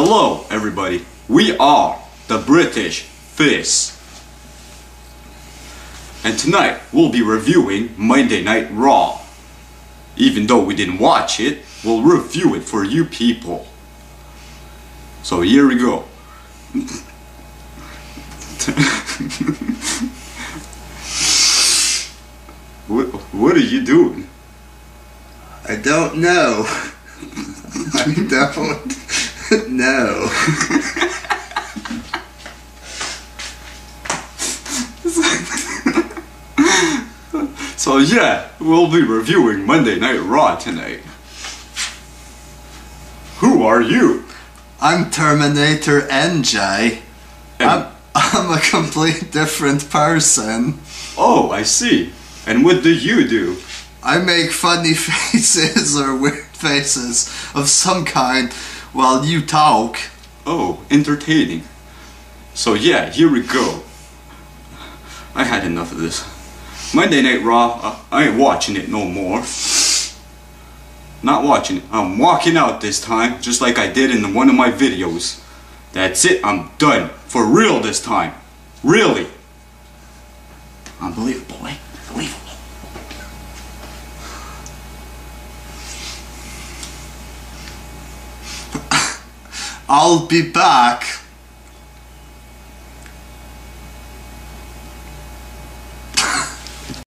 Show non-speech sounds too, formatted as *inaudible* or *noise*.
Hello, everybody. We are the British Fist. And tonight we'll be reviewing Monday Night Raw. Even though we didn't watch it, we'll review it for you people. So here we go. *laughs* what, what are you doing? I don't know. *laughs* I don't *laughs* know. *laughs* So yeah, we'll be reviewing Monday Night Raw tonight. Who are you? I'm Terminator NJ. I'm, I'm a complete different person. Oh, I see. And what do you do? I make funny *laughs* faces or weird faces of some kind while you talk. Oh, entertaining. So yeah, here we go. I had enough of this. Monday Night Raw, uh, I ain't watching it no more. Not watching it. I'm walking out this time, just like I did in one of my videos. That's it, I'm done. For real this time. Really. I'll be back